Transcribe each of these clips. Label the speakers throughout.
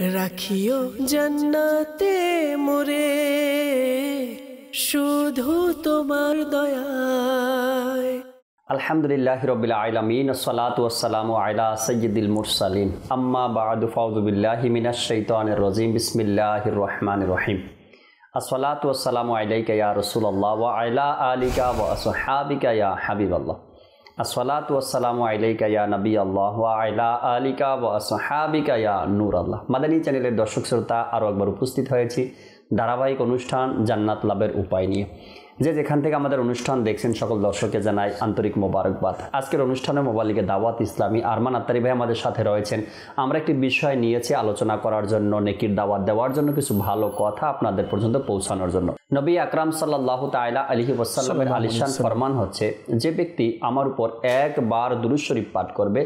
Speaker 1: রাখিও জান্নাতে মোরে, শুধু তোমার দয়ায়।
Speaker 2: আলহামদুলিল্লাহ রবিল আলমিন সালাত ওসালাম আলা সৈয়দুল মুরসালিন। আম্মা বাদু ফাউজুবিল্লাহ মিনাশ শৈতানির রজিম। বিসমিল্লাহ রহমান রহিম। আসসালাতু ওয়াসসালামু আলাইকা ইয়া রাসূলুল্লাহ ওয়া আলা আলিকা ওয়া আসহাবিকা ইয়া হাবিবাল্লাহ। আসসালাতু আসসালামু আলাইকা ইয়া নবী আল্লাহ আইলা আলা আলিকা ওয়া আসহাবিকা ইয়া নূর আল্লাহ। মাদানী চ্যানেলের দর্শক শ্রোতা আরও একবার উপস্থিত হয়েছি। ধারাবাহিক অনুষ্ঠান জান্নাত লাভের উপায় নিয়ে। যে যেখান থেকে আমাদের অনুষ্ঠান দেখছেন সকল দর্শককে জানাই আন্তরিক মোবারকবাদ। আজকের অনুষ্ঠানে মোবাইলিকে দাওয়াত ইসলামী আরমান আত্তারি ভাই আমাদের সাথে রয়েছেন। আমরা একটি বিষয় নিয়েছি আলোচনা করার জন্য নেকির দাওয়াত দেওয়ার জন্য কিছু ভালো কথা আপনাদের পর্যন্ত পৌঁছানোর জন্য। নবী আকরাম সাল্লাহ তাইলা আলহি ওসাল্লামের আলিশান ফরমান হচ্ছে যে ব্যক্তি আমার উপর একবার দুরুজ শরীফ পাঠ করবে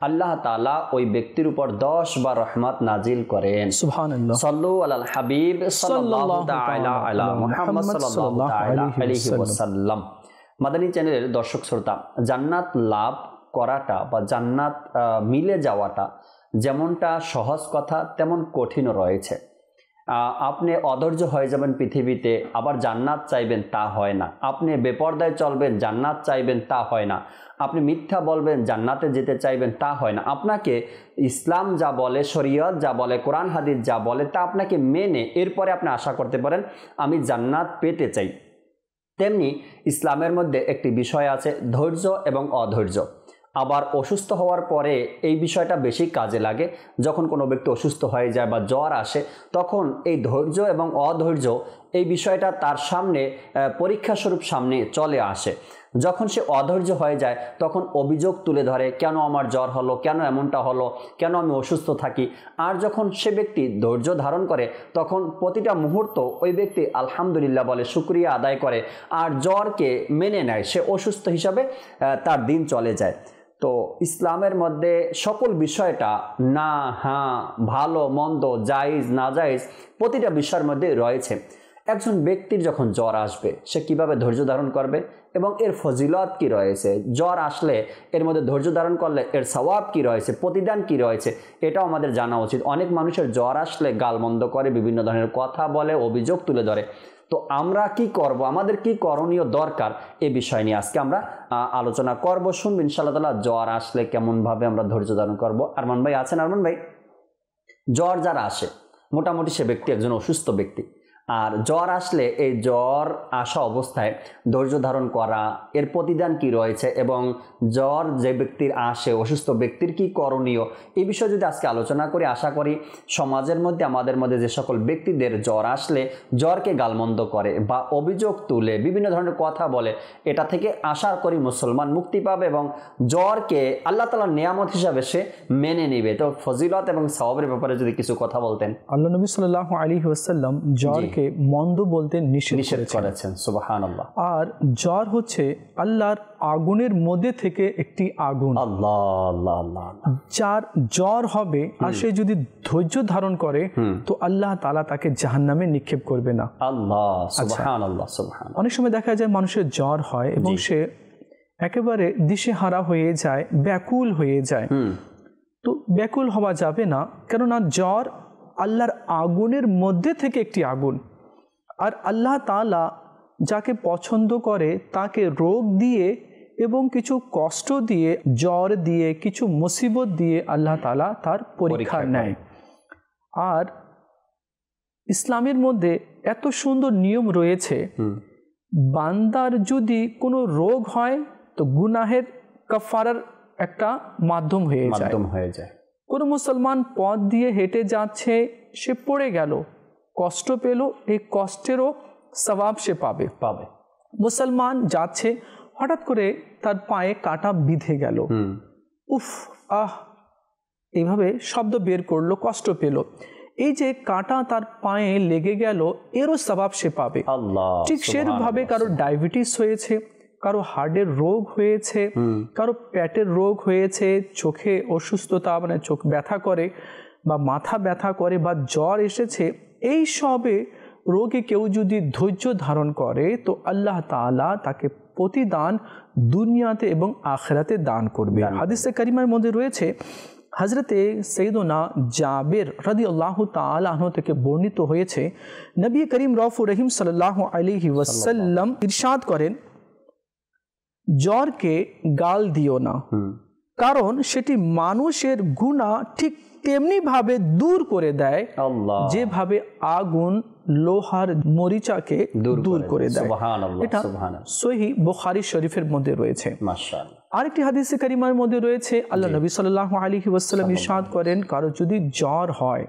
Speaker 2: আল্লাহ তালা ওই ব্যক্তির উপর দশ বার রহমত নাজিল করেন। সল্লু আল হাবিব সাল্লাম মাদানী চ্যানেলের দর্শক শ্রোতা জান্নাত লাভ করাটা বা জান্নাত মিলে যাওয়াটা যেমনটা সহজ কথা তেমন কঠিনও রয়েছে। আপনি অধৈর্য হয়ে যাবেন পৃথিবীতে, আবার জান্নাত চাইবেন তা হয় না। আপনি বেপর্দায় চলবেন, জান্নাত চাইবেন তা হয় না। আপনি মিথ্যা বলবেন, জান্নাতে যেতে চাইবেন তা হয় না। আপনাকে ইসলাম যা বলে, শরীয়ত যা বলে, কোরআন, হাদিস যা বলে, তা আপনাকে মেনে এরপরে আপনি আশা করতে পারেন, আমি জান্নাত পেতে চাই। তেমনি ইসলামের মধ্যে একটি বিষয় আছে, ধৈর্য এবং অধৈর্য। আবার অসুস্থ হওয়ার পরে এই বিষয়টা বেশি কাজে লাগে। যখন কোনো ব্যক্তি অসুস্থ হয়ে যায় বা জ্বর আসে, তখন এই ধৈর্য এবং অধৈর্য এই বিষয়টা তার সামনে পরীক্ষা স্বরূপ সামনে চলে আসে। যখন সে অধৈর্য হয়ে যায়, তখন অভিযোগ তুলে ধরে, কেন আমার জ্বর হলো? কেন এমনটা হলো? কেন আমি অসুস্থ থাকি? আর যখন সে ব্যক্তি ধৈর্য ধারণ করে, তখন প্রতিটা মুহূর্ত ওই ব্যক্তি আলহামদুলিল্লাহ বলে শুক্রিয়া আদায় করে। আর জ্বরকে মেনে নেয়। সে অসুস্থ হিসাবে তার দিন চলে যায়। তো ইসলামের মধ্যে সকল বিষয়টা না হ্যাঁ ভালো, মন্দ, জায়জ না জায়জ প্রতিটা বিষয়ের মধ্যে রয়েছে। একজন ব্যক্তির যখন জ্বর আসবে, সে কীভাবে ধৈর্য ধারণ করবে এবং এর ফজিলত কি রয়েছে? জ্বর আসলে এর মধ্যে ধৈর্য ধারণ করলে এর স্বভাব কি রয়েছে? প্রতিদান কি রয়েছে? এটাও আমাদের জানা উচিত। অনেক মানুষের জ্বর আসলে গালমন্দ করে, বিভিন্ন ধরনের কথা বলে, অভিযোগ তুলে ধরে। তো আমরা কি করব? আমাদের কি করণীয় দরকার এ বিষয় নিয়ে আজকে আমরা আলোচনা করব। শুনবেন, ইনশাআল্লাহ জ্বর আসলে কেমনভাবে আমরা ধৈর্য ধারণ করব। আরমান ভাই আছেন? আরমান ভাই? জ্বর যারা আসে, মোটামুটি সে ব্যক্তি একজন অসুস্থ ব্যক্তি। আর জ্বর আসলে এই জ্বর আসা অবস্থায় ধৈর্য ধারণ করা এর প্রতিদান কি রয়েছে এবং জ্বর যে ব্যক্তির আসে অসুস্থ ব্যক্তির কি করণীয় এই বিষয়ে যদি আজকে আলোচনা করি আশা করি সমাজের মধ্যে আমাদের মধ্যে যে সকল ব্যক্তিদের জ্বর আসলে জ্বরকে গালমন্দ করে বা অভিযোগ তুলে বিভিন্ন ধরনের কথা বলে এটা থেকে আশা করি মুসলমান মুক্তি পাবে এবং জ্বরকে আল্লাহ তালার নিয়ামত হিসাবে সে মেনে নিবে। তো ফজিলত এবং সবের ব্যাপারে যদি কিছু কথা বলতেন।
Speaker 3: আল্লাহ নবী সাল্লাহ আলী ওয়াসাল্লাম জ্বর জ্বরকে মন্দ বলতে নিষেধ
Speaker 2: করেছেন। সুবাহান
Speaker 3: আর জ্বর হচ্ছে আল্লাহর আগুনের মধ্যে থেকে একটি আগুন।
Speaker 2: আল্লাহ আল্লাহ আল্লাহ
Speaker 3: যার জ্বর হবে আর সে যদি ধৈর্য ধারণ করে তো আল্লাহ তালা তাকে জাহান নামে নিক্ষেপ করবে না।
Speaker 2: আল্লাহ
Speaker 3: অনেক সময় দেখা যায় মানুষের জ্বর হয় এবং সে একেবারে দিশেহারা হয়ে যায় ব্যাকুল হয়ে যায়। তো ব্যাকুল হওয়া যাবে না কেননা জ্বর আল্লাহর আগুনের মধ্যে থেকে একটি আগুন। আর আল্লাহ তালা যাকে পছন্দ করে তাকে রোগ দিয়ে এবং কিছু কষ্ট দিয়ে জ্বর দিয়ে কিছু মুসিবত দিয়ে আল্লাহ তালা তার পরীক্ষা নেয়। আর ইসলামের মধ্যে এত সুন্দর নিয়ম রয়েছে বান্দার যদি কোনো রোগ হয় তো গুনাহের কাফারার একটা মাধ্যম হয়ে যায়।
Speaker 2: হয়ে যায়।
Speaker 3: কোনো মুসলমান পথ দিয়ে হেঁটে যাচ্ছে সে পড়ে গেল। কষ্ট পেল এই কষ্টেরও স্বভাব সে পাবে।
Speaker 2: পাবে।
Speaker 3: মুসলমান যাচ্ছে হঠাৎ করে তার পায়ে কাটা বিধে গেল। উফ আহ! এইভাবে শব্দ বের করল কষ্ট পেল। এই যে কাটা তার পায়ে লেগে গেল এরও স্বভাব সে পাবে। ঠিক সেরভাবে কারও ডায়াবেটিস হয়েছে কারও হার্টের রোগ হয়েছে কারও পেটের রোগ হয়েছে চোখে অসুস্থতা মানে চোখ ব্যথা করে বা মাথা ব্যথা করে বা জ্বর এসেছে এই সবে রোগে কেউ যদি ধৈর্য ধারণ করে তো আল্লাহ তালা তাকে প্রতিদান দুনিয়াতে এবং আখরাতে দান করবে। হাদিসে কারিমার মধ্যে রয়েছে হজরতে সৈদনা জাবের রদি আল্লাহ তালাহ থেকে বর্ণিত হয়েছে নবী করিম রফু রহিম সাল্লাহ আলিহি ওয়াসাল্লাম ইরশাদ করেন জ্বরকে গাল দিও না। কারণ সেটি মানুষের গুণা ঠিক তেমনি ভাবে দূর করে দেয় যেভাবে আগুন লোহার মরিচাকে দূর করে দেয়। এটা সহি বুখারি শরীফের মধ্যে রয়েছে। আরেকটি হাদিসে কারিমার মধ্যে রয়েছে আল্লাহ নবী সাল্লাহ আলী ওয়াসাল্লাম ইরশাদ করেন কারও যদি জ্বর হয়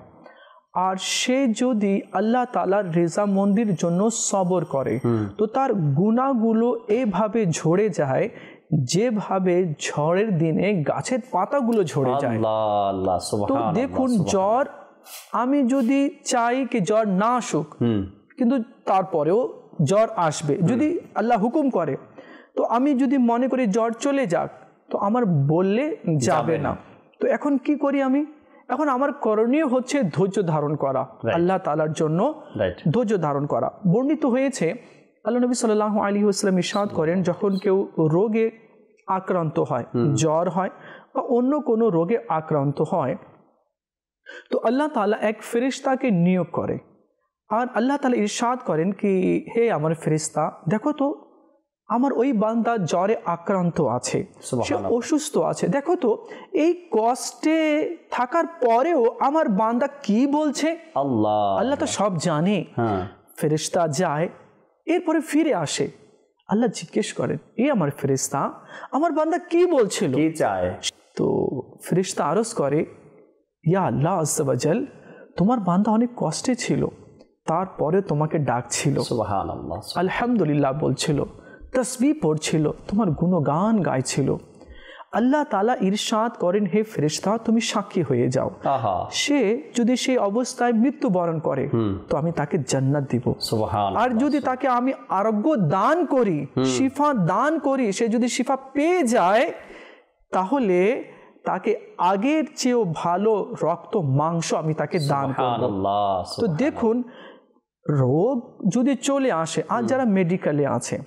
Speaker 3: আর সে যদি আল্লাহ তালার রেজা মন্দির জন্য সবর করে তো তার গুণাগুলো এভাবে ঝরে যায় যেভাবে ঝড়ের দিনে গাছের পাতাগুলো ঝরে যায়। তো দেখুন জ্বর আমি যদি চাই কি জ্বর না আসুক কিন্তু তারপরেও জ্বর আসবে। যদি আল্লাহ হুকুম করে তো আমি যদি মনে করি জ্বর চলে যাক তো আমার বললে যাবে না। তো এখন কি করি আমি? এখন আমার করণীয় হচ্ছে ধৈর্য ধারণ করা আল্লাহ তালার জন্য ধৈর্য ধারণ করা। বর্ণিত হয়েছে আল্লাহ নবী সাল্লাহ আলী আসলাম ইসাদ করেন যখন কেউ রোগে আক্রান্ত হয় জ্বর হয় বা অন্য কোনো রোগে আক্রান্ত হয় তো আল্লাহ তালা এক ফেরিস্তাকে নিয়োগ করে। আর আল্লাহ তালা ইরশাদ করেন কি হে আমার ফেরিস্তা দেখো তো আমার ওই বান্দা জ্বরে আক্রান্ত আছে সে অসুস্থ আছে। দেখো তো এই কষ্টে থাকার পরেও আমার বান্দা কি বলছে?
Speaker 2: আল্লাহ।
Speaker 3: আল্লাহ তো সব জানে।
Speaker 2: হ্যাঁ।
Speaker 3: ফেরিস্তা যায় এরপরে ফিরে আসে। আল্লাহ জিজ্ঞেস করেন এ আমার ফেরিস্তা আমার বান্দা কি বলছিল?
Speaker 2: কি চায়?
Speaker 3: তো ফেরিস্তা আরজ করে ইয়া আল্লাহ আজ্জাবাজাল তোমার বান্দা অনেক কষ্টে ছিল তারপরে তোমাকে ডাকছিল। আলহামদুলিল্লাহ বলছিল। তসবি পড়ছিল তোমার গুণগান গাইছিল। আল্লাহ তালা ইরশাদ করেন হে ফেরিস্তা তুমি সাক্ষী হয়ে যাও। সে যদি সেই অবস্থায় মৃত্যুবরণ করে তো আমি তাকে জান্নাত দিব। আর যদি তাকে আমি আরোগ্য দান করি শিফা দান করি সে যদি শিফা পেয়ে যায় তাহলে তাকে আগের চেয়েও ভালো রক্ত মাংস আমি তাকে দান করব। তো দেখুন রোগ যদি চলে আসে আর যারা মেডিকেলে আছে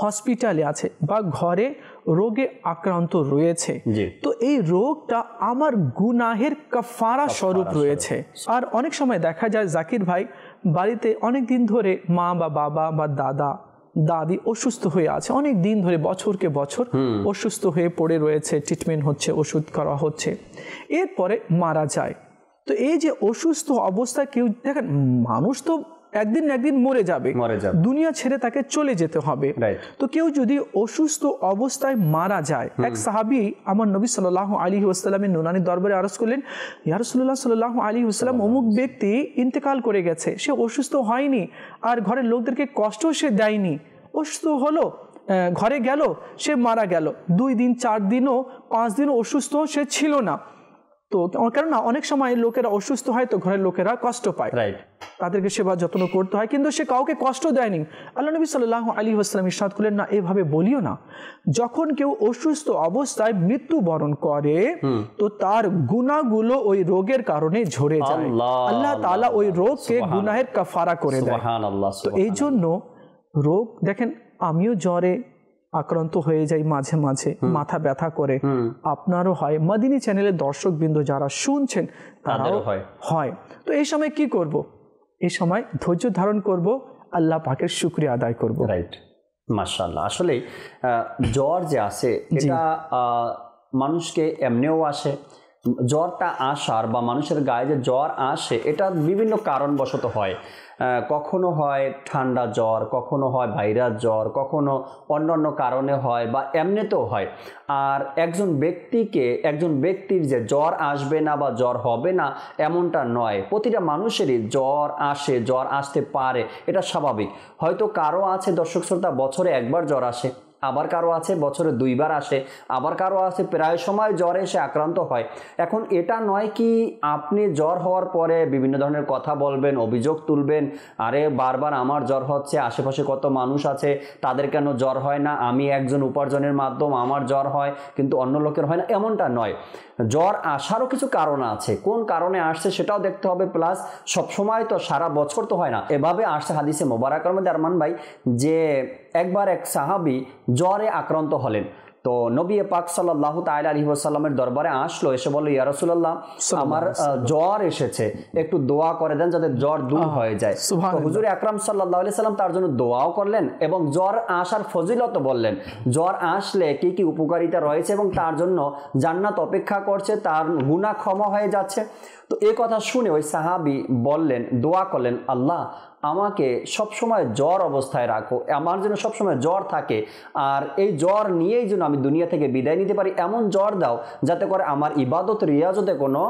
Speaker 3: হসপিটালে আছে বা ঘরে রোগে আক্রান্ত রয়েছে। তো এই রোগটা আমার গুনাহের কাফারা স্বরূপ রয়েছে। আর অনেক সময় দেখা যায় জাকির ভাই বাড়িতে অনেক দিন ধরে মা বা বাবা বা দাদা দাদি অসুস্থ হয়ে আছে। অনেক দিন ধরে বছরকে বছর অসুস্থ হয়ে পড়ে রয়েছে ট্রিটমেন্ট হচ্ছে ওষুধ করা হচ্ছে। এরপরে মারা যায়। তো এই যে অসুস্থ অবস্থা কেউ দেখেন মানুষ তো একদিন না একদিন মরে যাবে।
Speaker 2: মরে যাবে।
Speaker 3: দুনিয়া ছেড়ে তাকে চলে যেতে হবে। তো কেউ যদি অসুস্থ অবস্থায় মারা যায় এক সাহাবি আমার নবী সাল্লাহ আলী ওয়াসাল্লামের নুনানি দরবারে আরজ করলেন ইয়ারসুল্লাহ সাল্লাহ আলী ওয়াসাল্লাম অমুক ব্যক্তি ইন্তেকাল করে গেছে সে অসুস্থ হয়নি আর ঘরের লোকদেরকে কষ্ট সে দেয়নি। অসুস্থ হলো আহ, ঘরে গেল সে মারা গেল। দুই দিন চার দিনও পাঁচ দিনও অসুস্থ সে ছিল না। তো কেননা অনেক সময় লোকেরা অসুস্থ হয় তো ঘরের লোকেরা কষ্ট পায়।
Speaker 2: রাইট
Speaker 3: তাদেরকে সেবা যত্ন করতে হয় কিন্তু সে কাউকে কষ্ট দেয়নি। আল্লাহ নবী সাল্লাহ আলী আসলাম ইসাদ করলেন না এভাবে বলিও না। যখন কেউ অসুস্থ অবস্থায় মৃত্যুবরণ করে তো তার গুণাগুলো ওই রোগের কারণে ঝরে যায়।
Speaker 2: আল্লাহ,
Speaker 3: তালা ওই রোগকে। গুনাহের কাফারা করে দেয়। তো এই জন্য রোগ দেখেন আমিও জ্বরে আক্রান্ত হয়ে যাই মাঝে মাঝে মাথা ব্যথা করে। আপনারও হয়। মাদিনী চ্যানেলের দর্শকবৃন্দ যারা শুনছেন তারাও
Speaker 2: হয়।
Speaker 3: হয়। তো এই সময় কি করব? এই সময় ধৈর্য ধারণ করব আল্লাহ পাকের শুক্রিয়া আদায় করব।
Speaker 2: রাইট মাশাল্লাহ আসলে আহ, জ্বর যে আসে এটা আহ, মানুষকে এমনিও আসে জ্বরটা আসার বা মানুষের গায়ে যে জ্বর আসে, এটা বিভিন্ন কারণবশত হয়। কখনো হয় ঠান্ডা জ্বর, কখনো হয় ভাইরাস জ্বর, কখনো অন্যান্য কারণে হয় বা এমনিতেও হয়। আর একজন ব্যক্তিকে, একজন ব্যক্তির যে জ্বর আসবে না বা জ্বর হবে না, এমনটা নয়। প্রতিটা মানুষেরই জ্বর আসে, জ্বর আসতে পারে, এটা স্বাভাবিক। হয়তো কারও আছে, দর্শক শ্রোতা, বছরে একবার জ্বর আসে। আবার কারও আছে, বছরে দুইবার আসে, আবার কারও আছে, প্রায় সময় জ্বরে এসে আক্রান্ত হয়। এখন এটা নয় কি আপনি জ্বর হওয়ার পরে বিভিন্ন ধরনের কথা বলবেন, অভিযোগ তুলবেন, আরে বারবার আমার জ্বর হচ্ছে, আশেপাশে কত মানুষ আছে, তাদের কেন জ্বর হয় না, আমি একজন উপার্জনের মাধ্যম, আমার জ্বর হয়, কিন্তু অন্য লোকের হয় না, এমনটা নয়। জ্বর আসারও কিছু কারণ আছে। কোন কারণে আসছে সেটাও দেখতে হবে, প্লাস সবসময় তো সারা বছর তো হয় না। এভাবে আসছে হাদিসে মোবারকের মধ্যে আরমান ভাই, যে একবার এক সাহাবি জ্বরে আক্রান্ত হলেন। তো নবী পাক সাল্লাহ তাইল আলী সাল্লামের দরবারে আসলো এসে বলল ইয়া রসুল্লাহ আমার জ্বর এসেছে একটু দোয়া করে দেন যাতে জ্বর দূর হয়ে যায়। হুজুর আকরাম সাল্লাহ আলি সাল্লাম তার জন্য দোয়াও করলেন এবং জ্বর আসার ফজিলত বললেন। জ্বর আসলে কি কি উপকারিতা রয়েছে এবং তার জন্য জান্নাত অপেক্ষা করছে তার গুণা ক্ষমা হয়ে যাচ্ছে। তো এই কথা শুনে ওই সাহাবি বললেন দোয়া করলেন আল্লাহ আমাকে সবসময় জ্বর অবস্থায় রাখো আমার যেন সবসময় জ্বর থাকে আর এই জ্বর নিয়েই যেন আমি দুনিয়া থেকে বিদায় নিতে পারি এমন জ্বর দাও যাতে করে আমার ইবাদত রিয়াজতে কোনো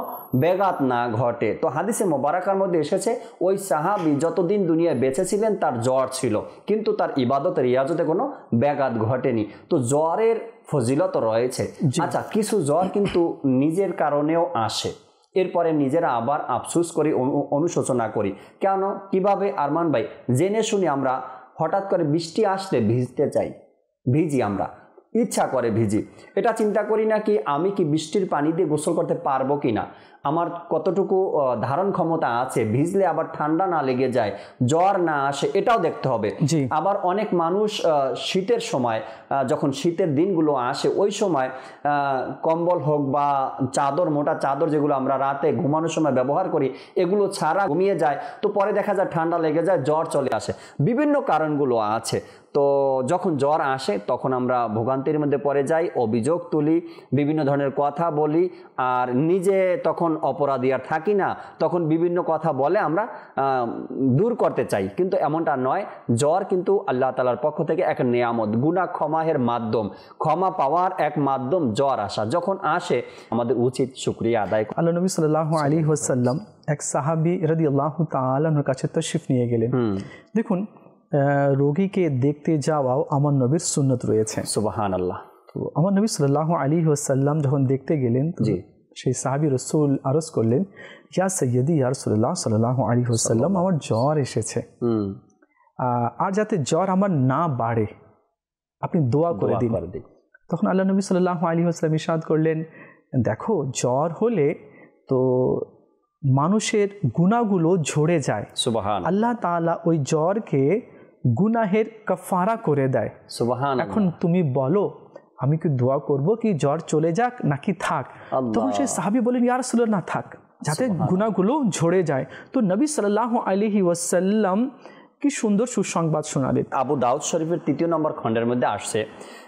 Speaker 2: ব্যাঘাত না ঘটে। তো হাদিসে মোবারকার মধ্যে এসেছে ওই সাহাবি যতদিন দুনিয়ায় বেঁচে ছিলেন তার জ্বর ছিল কিন্তু তার ইবাদত রিয়াজতে কোনো ব্যাঘাত ঘটেনি। তো জ্বরের ফজিলত রয়েছে। আচ্ছা কিছু জ্বর কিন্তু নিজের কারণেও আসে। এরপরে নিজেরা আবার আফসুস করি অনু- অনুশোচনা করি। কেন? কীভাবে? আরমান ভাই, জেনে শুনে আমরা হঠাৎ করে বৃষ্টি আসলে ভিজতে চাই। ভিজি আমরা। ইচ্ছা করে ভিজি। এটা চিন্তা করি না কি আমি কি বৃষ্টির পানি দিয়ে গোসল করতে পারব কি না আমার কতটুকু ধারণ ক্ষমতা আছে ভিজলে আবার ঠান্ডা না লেগে যায় জ্বর না আসে এটাও দেখতে হবে
Speaker 3: জি।
Speaker 2: আবার অনেক মানুষ শীতের সময় যখন শীতের দিনগুলো আসে ওই সময় কম্বল হোক বা চাদর মোটা চাদর যেগুলো আমরা রাতে ঘুমানোর সময় ব্যবহার করি এগুলো ছাড়া ঘুমিয়ে যায় তো পরে দেখা যায় ঠান্ডা লেগে যায় জ্বর চলে আসে বিভিন্ন কারণগুলো আছে তো যখন জ্বর আসে তখন আমরা ভোগান্তির মধ্যে পড়ে যাই অভিযোগ তুলি বিভিন্ন ধরনের কথা বলি আর নিজে তখন অপরাধী আর থাকি না তখন বিভিন্ন কথা বলে আমরা দূর করতে চাই। কিন্তু এমনটা নয় জ্বর কিন্তু আল্লাহ তালার পক্ষ থেকে এক নিয়ামত। গুণা ক্ষমাহের মাধ্যম ক্ষমা পাওয়ার এক মাধ্যম জ্বর আসা। যখন আসে আমাদের উচিত শুক্রিয়া আদায়
Speaker 3: আল্লাহ নবী সাল্লাহ আলী ওসাল্লাম এক সাহাবি রদি আল্লাহ তালার কাছে তশরিফ নিয়ে গেলেন। দেখুন রোগীকে দেখতে যাওয়াও আমার নবীর সুন্নত রয়েছে।
Speaker 2: সুবাহান আল্লাহ
Speaker 3: আমার নবী সাল্লাহ আলী ওসাল্লাম যখন দেখতে গেলেন
Speaker 2: জি।
Speaker 3: সেই সাহাবি রসুল আরজ করলেন ইয়া সৈয়দি ইয়া রসুল্লাহ সাল্লাহ আলী ওসাল্লাম আমার জ্বর এসেছে। আর যাতে জ্বর আমার না বাড়ে আপনি দোয়া করে দিন। তখন আল্লাহ নবী সাল্লাহ আলী আসলাম ইসাদ করলেন দেখো জ্বর হলে তো মানুষের গুণাগুলো ঝরে যায়।
Speaker 2: সুবাহান
Speaker 3: আল্লাহ তাআলা ওই জ্বরকে গুনাহের কাফারা করে দেয়।
Speaker 2: সুবাহান
Speaker 3: এখন তুমি বলো আমি কি দোয়া করব কি জ্বর চলে যাক নাকি থাক? তখন সেই সাহাবি বলেন ইয়ার না থাক। যাতে গুণাগুলো ঝরে যায়। তো নবী সাল্লাহ আলিহি ওয়াসাল্লাম কি সুন্দর সুসংবাদ শোনালেন
Speaker 2: আবু দাউদ শরীফের তৃতীয় নম্বর খণ্ডের মধ্যে আসছে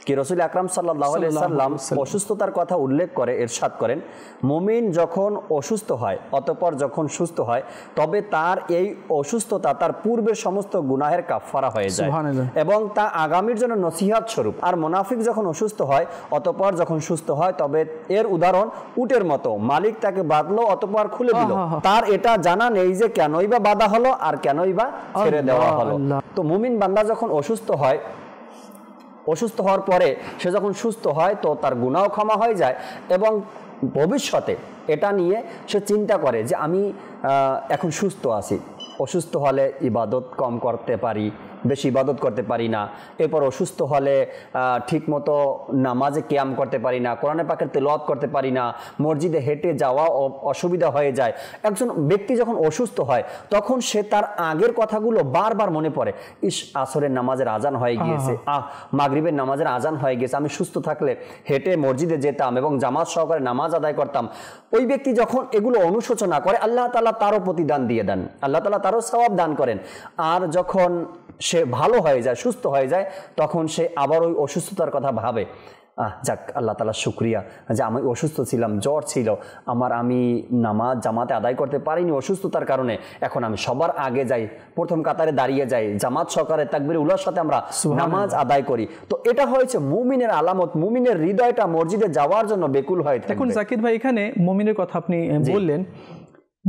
Speaker 2: কি রসুল আকরাম সাল্লাহ সাল্লাম অসুস্থতার কথা উল্লেখ করে এরশাদ করেন মুমিন যখন অসুস্থ হয় অতপর যখন সুস্থ হয় তবে তার এই অসুস্থতা তার পূর্বের সমস্ত গুনাহের কাফারা হয়ে যায়। এবং তা আগামীর জন্য নসিহাত স্বরূপ। আর মোনাফিক যখন অসুস্থ হয় অতপর যখন সুস্থ হয় তবে এর উদাহরণ উটের মতো। মালিক তাকে বাঁধলো অতপর খুলে দিল। তার এটা জানা নেই যে কেনই বা বাধা হলো আর কেনই বা ছেড়ে দেওয়া হলো। তো মুমিন বান্দা যখন অসুস্থ হয় অসুস্থ হওয়ার পরে সে যখন সুস্থ হয় তো তার গুণাও ক্ষমা হয়ে যায় এবং ভবিষ্যতে এটা নিয়ে সে চিন্তা করে যে আমি এখন সুস্থ আছি। অসুস্থ হলে ইবাদত কম করতে পারি বেশি ইবাদত করতে পারি না। এরপর অসুস্থ হলে ঠিকমতো নামাজে ক্যাম করতে পারি না কোরআনে পাকের তেলাওয়াত করতে পারি না মসজিদে হেঁটে যাওয়া অসুবিধা হয়ে যায়। একজন ব্যক্তি যখন অসুস্থ হয় তখন সে তার আগের কথাগুলো বারবার মনে পড়ে। ইস আসরের নামাজের আজান হয়ে গিয়েছে। আহ মাগরিবের নামাজের আজান হয়ে গিয়েছে। আমি সুস্থ থাকলে হেঁটে মসজিদে যেতাম এবং জামাত সহকারে নামাজ আদায় করতাম। ওই ব্যক্তি যখন এগুলো অনুশোচনা করে আল্লাহ তালা তারও প্রতিদান দিয়ে দেন। আল্লাহ তালা তারও সবাব দান করেন। আর যখন সে ভালো হয়ে যায় সুস্থ হয়ে যায় তখন সে আবার ওই অসুস্থতার কথা ভাবে। আহ যাক আল্লাহ তালা শুক্রিয়া যে আমি অসুস্থ ছিলাম জ্বর ছিল। আমার আমি নামাজ জামাতে আদায় করতে পারিনি অসুস্থতার কারণে। এখন আমি সবার আগে যাই প্রথম কাতারে দাঁড়িয়ে যাই। জামাত সহকারে তাকবির উল্লার সাথে আমরা নামাজ আদায় করি। তো এটা হয়েছে মুমিনের আলামত মুমিনের হৃদয়টা মসজিদে যাওয়ার জন্য বেকুল হয়ে
Speaker 3: এখন জাকির ভাই এখানে মমিনের কথা আপনি বললেন।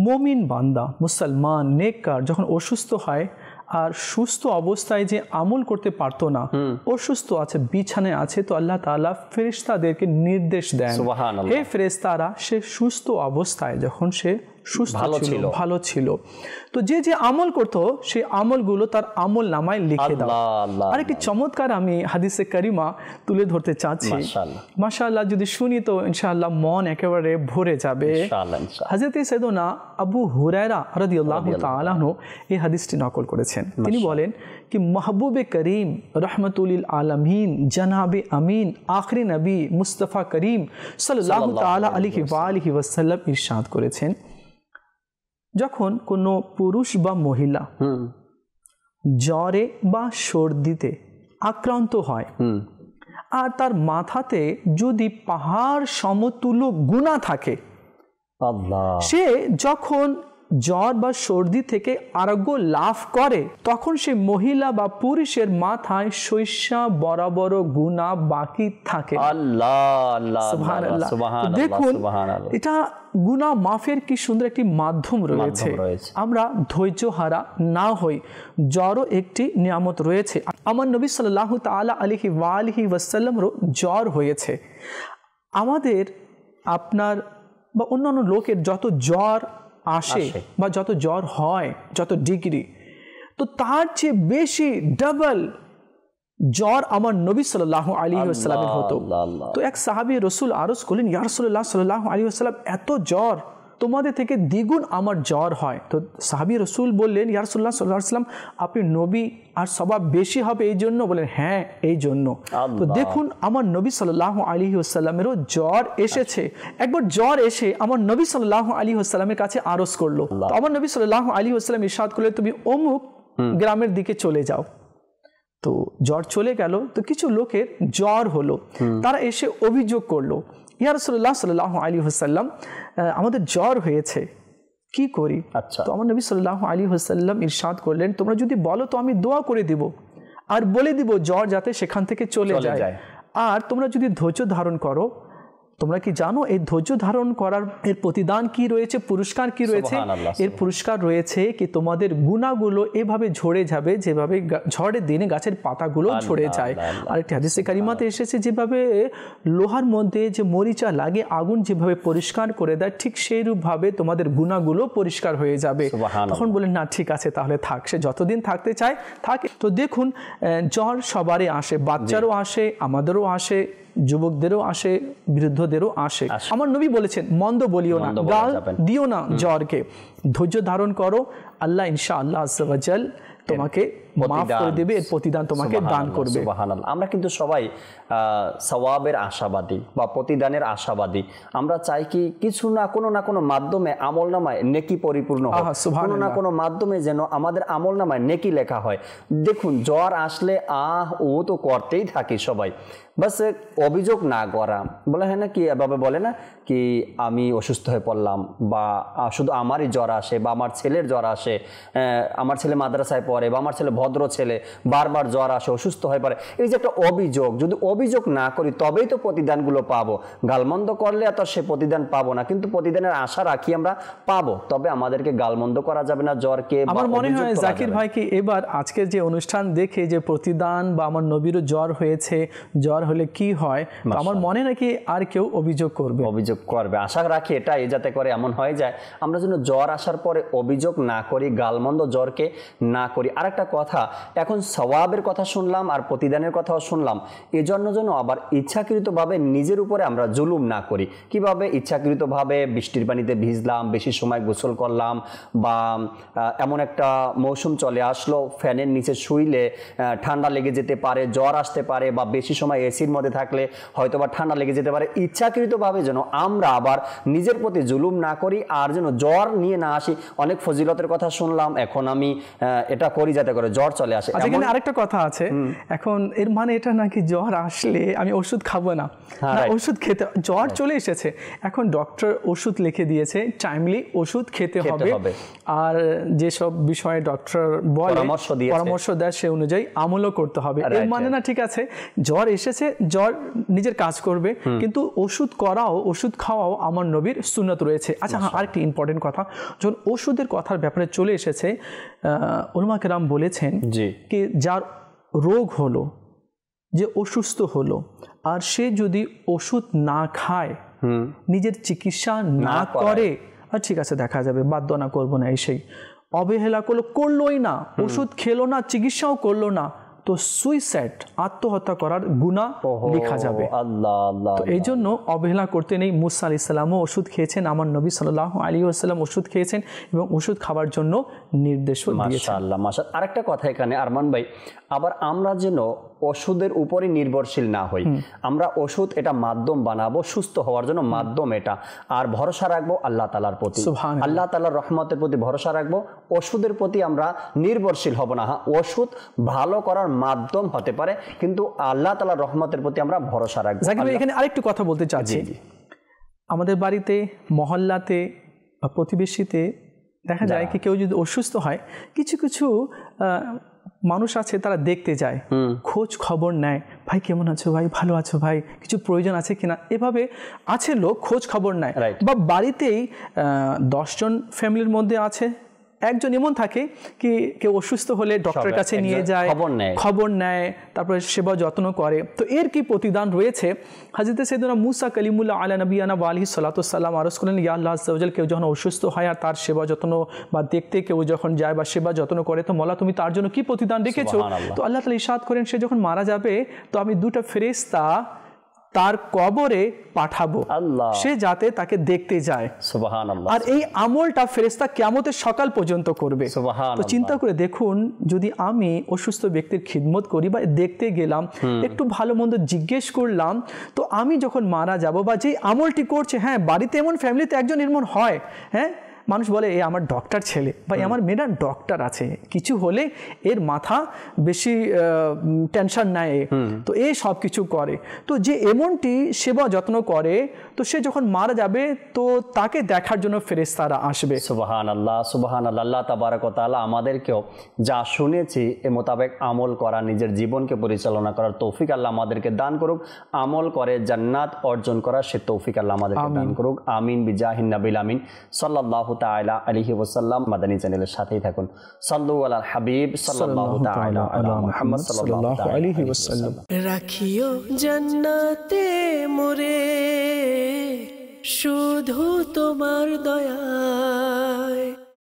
Speaker 3: মমিন বান্দা মুসলমান নেককার যখন অসুস্থ হয় আর সুস্থ অবস্থায় যে আমল করতে পারতো না অসুস্থ আছে বিছানায় আছে তো আল্লাহ তালা ফেরিস্তাদেরকে নির্দেশ দেন। হে ফেরেশতারা সে সুস্থ অবস্থায় যখন সে সুস্থ
Speaker 2: ভালো
Speaker 3: ছিল ভালো ছিল। তো যে যে আমল করত সেই আমলগুলো তার আমল নামায় লিখে দাও।
Speaker 2: আর
Speaker 3: একটি চমৎকার আমি হাদিসে কারিমা তুলে ধরতে চাচ্ছি।
Speaker 2: মাশাআল্লাহ।
Speaker 3: যদি শুনি তো ইনশাআল্লাহ মন একেবারে ভরে যাবে। সেদনা আবু হুরায়রা রাদিয়াল্লাহু এই হাদিসটি নকল করেছেন। তিনি বলেন কি মাহবুবে করিম রহমতুলিল আলমিন জনাবে আমিন আখরি নবী মুস্তফা করিম সাল্লাহ তালা আলী আলহি ওয়াসাল্লাম ইরশাদ করেছেন। যখন কোনো পুরুষ বা মহিলা জ্বরে বা সর্দিতে আক্রান্ত হয় আর তার মাথাতে যদি পাহাড় সমতুল্য গুণা থাকে সে যখন জ্বর বা সর্দি থেকে আরোগ্য লাভ করে তখন সে মহিলা বা পুরুষের মাথায় শস্যা বরাবর গুণা বাকি থাকে।
Speaker 2: আল্লাহ
Speaker 3: দেখুন এটা গুণা মাফের কি সুন্দর একটি মাধ্যম রয়েছে। আমরা ধৈর্য হারা না হই জ্বরও একটি নিয়ামত রয়েছে আমার নবী সাল্লাহ তালা আলিহি ওয়ালিহি ওয়াসাল্লামরও জ্বর হয়েছে আমাদের আপনার বা অন্যান্য লোকের যত জ্বর আসে। বা যত জ্বর হয় যত ডিগ্রি তো তার চেয়ে বেশি ডাবল জ্বর আমার নবী সাল্লাহ আলী আসসালামের হতো। তো এক সাহাবি রসুল আরস করলেন ইয়া রসুল্লাহ সাল্লাহ আলী আসসালাম এত জ্বর তোমাদের থেকে দ্বিগুণ আমার জ্বর হয়। তো সাহাবি রসুল বললেন ইয়া রসুল্লাহ সাল্লাহ সাল্লাম আপনি নবী আর স্বভাব বেশি হবে এই জন্য? বলেন হ্যাঁ এই জন্য। তো দেখুন আমার নবী সাল্লাহ আলী আসসালামেরও জ্বর এসেছে। একবার জ্বর এসে আমার নবী সাল্লাহ আলী আসসালামের কাছে আরস করল। তো আমার নবী সাল্লাহ আলী আসসালাম ইরশাদ করলে তুমি অমুক গ্রামের দিকে চলে যাও। তো জ্বর চলে গেল তো কিছু লোকের জ্বর হলো। তারা এসে অভিযোগ করল ইয়া রসুল্লাহ সাল্লাহ আলী হোসাল্লাম আমাদের জ্বর হয়েছে কি করি?
Speaker 2: আচ্ছা।
Speaker 3: তো আমার নবী সাল্লাহ আলী হোসাল্লাম ইরশাদ করলেন তোমরা যদি বলো তো আমি দোয়া করে দিব আর বলে দিব জ্বর যাতে সেখান থেকে চলে যায়। আর তোমরা যদি ধৈর্য ধারণ করো তোমরা কি জানো এই ধৈর্য ধারণ করার এর প্রতিদান কি রয়েছে? পুরস্কার কি রয়েছে? এর পুরস্কার রয়েছে কি তোমাদের গুণাগুলো এভাবে ঝরে যাবে যেভাবে ঝড়ের দিনে গাছের পাতাগুলো ঝরে যায়। আরেকটি হাদিসে কারিমাতে এসেছে যেভাবে লোহার মধ্যে যে মরিচা লাগে আগুন যেভাবে পরিষ্কার করে দেয় ঠিক সেই ভাবে তোমাদের গুণাগুলো পরিষ্কার হয়ে যাবে। তখন বলেন না ঠিক আছে তাহলে থাক সে যতদিন থাকতে চায় থাকে। তো দেখুন জ্বর সবারই আসে বাচ্চারও আসে আমাদেরও আসে। যুবকদেরও আসে বৃদ্ধদেরও আসে। আমার নবী বলেছেন মন্দ বলিও না গাল দিও না জ্বরকে। ধৈর্য ধারণ করো। আল্লাহ ইনশা আল্লাহ তোমাকে মাফ করে দেবে এর প্রতিদান তোমাকে দান করবে।
Speaker 2: আমরা কিন্তু সবাই সওয়াবের আশাবাদী বা প্রতিদানের আশাবাদী। আমরা চাই কি কিছু না কোনো না কোনো মাধ্যমে আমল নামায় নেকি পরিপূর্ণ কোনো না কোনো মাধ্যমে যেন আমাদের আমল নামায় নেকি লেখা হয়। দেখুন জ্বর আসলে আহ ও তো করতেই থাকি সবাই। বাস অভিযোগ না করা। বলে হয় না কি এভাবে বলে না কি আমি অসুস্থ হয়ে পড়লাম বা শুধু আমারই জ্বর আসে বা আমার ছেলের জ্বর আসে আহ, আমার ছেলে মাদ্রাসায় পড়ে বা আমার ছেলে ভদ্র ছেলে বারবার জ্বর আসে অসুস্থ হয়ে পড়ে। এই যে একটা অভিযোগ যদি অভিযোগ না করি তবেই তো প্রতিদানগুলো পাবো। গালমন্দ করলে আর তো সে প্রতিদান পাবো না কিন্তু প্রতিদানের আশা রাখি আমরা পাবো। তবে আমাদেরকে গালমন্দ করা যাবে না জ্বরকে বা
Speaker 3: আমার মনে হয় জাকির ভাই কি এবার আজকের যে অনুষ্ঠান দেখে যে প্রতিদান বা আমার নবীরও জ্বর হয়েছে জ্বর হলে কি হয় আমার মনে নাকি আর কেউ অভিযোগ করবে।
Speaker 2: অভিযোগ করবে। আশা রাখি এটাই যাতে করে এমন হয়ে যায়। আমরা যেন জ্বর আসার পরে অভিযোগ না করি গালমন্দ জ্বরকে না করি। আর একটা কথা এখন সওয়াবের কথা শুনলাম আর প্রতিদানের কথাও শুনলাম। এজন্য যেন আবার ইচ্ছাকৃতভাবে নিজের উপরে আমরা জুলুম না করি। কীভাবে ইচ্ছাকৃতভাবে বৃষ্টির পানিতে ভিজলাম, বেশি সময় গোসল করলাম বা এমন একটা মৌসুম চলে আসলো, ফ্যানের নিচে শুইলে ঠান্ডা লেগে যেতে পারে, জ্বর আসতে পারে বা বেশি সময় এসির মধ্যে থাকলে হয়তো বা ঠান্ডা লেগে যেতে পারে। ইচ্ছাকৃতভাবে যেন আমরা আবার নিজের প্রতি জুলুম না করি আর যেন জ্বর নিয়ে না আসি। অনেক ফজিলতের কথা শুনলাম, এখন আমি এটা করি যাতে করে জ্বর চলে আসে।
Speaker 3: আচ্ছা এখানে আরেকটা কথা আছে। এখন এর মানে এটা নাকি জ্বর আসলে আমি ওষুধ খাব না।
Speaker 2: হ্যাঁ.
Speaker 3: ওষুধ খেতে জ্বর চলে এসেছে। এখন ডক্টর ওষুধ লিখে দিয়েছে টাইমলি ওষুধ খেতে হবে। আর যেসব বিষয়ে ডক্টর বলে।
Speaker 2: পরামর্শ
Speaker 3: দেয় সে অনুযায়ী আমলও করতে হবে। এর মানে না ঠিক আছে জ্বর এসেছে জ্বর নিজের কাজ করবে। কিন্তু ওষুধ করাও ওষুধ খাওয়াও আমার নবীর সুন্নত রয়েছে। আচ্ছা হ্যাঁ আরেকটি ইম্পর্টেন্ট কথা যখন ওষুধের কথার ব্যাপারে চলে এসেছে উলমা কেরাম বলেছেন কি যার রোগ হলো যে অসুস্থ হলো আর সে যদি ওষুধ না খায় নিজের চিকিৎসা না করে আর ঠিক আছে দেখা যাবে বাধ্য না করব না এই সেই অবহেলা করল করলোই না। ওষুধ খেলো না চিকিৎসাও করল না। তো সুইসাইড আত্মহত্যা করার গুণা লেখা যাবে।
Speaker 2: আল্লাহ আল্লাহ
Speaker 3: এই জন্য অবহেলা করতে নেই। মুসা আলি সাল্লামও ওষুধ খেয়েছেন। আমার নবী সাল্লাহ আলী আসসালাম ওষুধ খেয়েছেন এবং ওষুধ খাবার জন্য নির্দেশও দিয়েছেন।
Speaker 2: মাশাআল্লাহ মাশা আরেকটা কথা এখানে আরমান ভাই আবার আমরা যেন ওষুধের উপরে নির্ভরশীল না হই। আমরা ওষুধ এটা মাধ্যম বানাবো সুস্থ হওয়ার জন্য মাধ্যম এটা। আর ভরসা রাখব আল্লাহ তালার প্রতি। আল্লাহ তালার রহমতের প্রতি ভরসা রাখব ওষুধের প্রতি আমরা নির্ভরশীল হব না। হ্যাঁ ওষুধ ভালো করার মাধ্যম হতে পারে কিন্তু আল্লাহ তালার রহমতের প্রতি আমরা ভরসা রাখব।
Speaker 3: এখানে আরেকটু কথা বলতে চাচ্ছি। আমাদের বাড়িতে মহল্লাতে বা প্রতিবেশীতে দেখা যায় কি কেউ যদি অসুস্থ হয় কিছু কিছু মানুষ আছে তারা দেখতে যায় খোঁজ খবর নেয় ভাই কেমন আছো ভাই? ভালো আছো ভাই? কিছু প্রয়োজন আছে কিনা? এভাবে আছে লোক খোঁজ খবর নেয়. বা বাড়িতেই দশজন ফ্যামিলির মধ্যে আছে একজন এমন থাকে কি কেউ অসুস্থ হলে ডক্টরের কাছে নিয়ে যায়
Speaker 2: খবর নেয়।
Speaker 3: খবর নেয় তারপরে সেবা যত্ন করে। তো এর কি প্রতিদান রয়েছে? হাজিতে সেদিনা মুসা কালিমুল্লাহ আলা নবিয়ানা বা আলহি সাল্লাতাম আরস করলেন ইয়া আল্লাহ আজ্জাওয়াজাল কেউ যখন অসুস্থ হয় আর তার সেবা যত্ন বা দেখতে কেউ যখন যায় বা সেবা যত্ন করে তো মলা তুমি তার জন্য কি প্রতিদান রেখেছো? তো আল্লাহ তালা ইসাদ করেন সে যখন মারা যাবে তো আমি দুটো ফেরেস্তা তার কবরে পাঠাবো।
Speaker 2: আল্লাহ।
Speaker 3: সে যাতে তাকে দেখতে যায়। আর এই আমলটা ফেরেস্তা কেমতের সকাল পর্যন্ত করবে। তো চিন্তা করে দেখুন যদি আমি অসুস্থ ব্যক্তির খিদমত করি বা দেখতে গেলাম একটু ভালো মন্দ জিজ্ঞেস করলাম তো আমি যখন মারা যাব বা যে আমলটি করছে হ্যাঁ বাড়িতে এমন ফ্যামিলিতে একজন এমন হয় হ্যাঁ মানুষ বলে এ আমার ডক্টর ছেলে বা আমার মেয়েরা ডক্টর আছে। কিছু হলে এর মাথা বেশি টেনশন নেয়। তো এ সব কিছু করে। তো যে এমনটি সেবা যত্ন করে তো সে যখন মারা যাবে তো তাকে দেখার জন্য ফেরেস্তারা আসবে।
Speaker 2: সুবাহান আল্লাহ সুবাহান আল্লাহ আল্লাহ তাবারক ও তাআলা আমাদেরকেও যা শুনেছি এ মোতাবেক আমল করা নিজের জীবনকে পরিচালনা করার তৌফিক আল্লাহ আমাদেরকে দান করুক। আমল করে জান্নাত অর্জন করা সে তৌফিক আল্লাহ আমাদেরকে দান করুক। আমিন বিজাহিন নাবিল আমিন। সাল্লাল্লাহু তাআলা আলহি ওসাল্লাম মাদানী চ্যানেলের সাথেই থাকুন। সাল্লু আলাল হাবিব সাল্লাল্লাহু তাআলা আলা মুহাম্মদ সাল্লাল্লাহু তাআলা আলাইহি ওয়াসাল্লাম।
Speaker 1: রাখিও জান্নাতে মোরে শুধু তোমার দয়ায়।